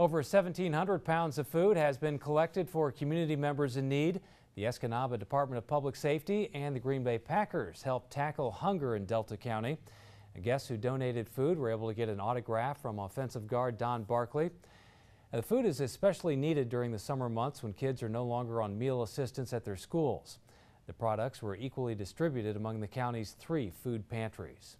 Over 1,700 pounds of food has been collected for community members in need. The Escanaba Department of Public Safety and the Green Bay Packers helped tackle hunger in Delta County. And guests who donated food were able to get an autograph from offensive guard Don Barclay. Uh, the food is especially needed during the summer months when kids are no longer on meal assistance at their schools. The products were equally distributed among the county's three food pantries.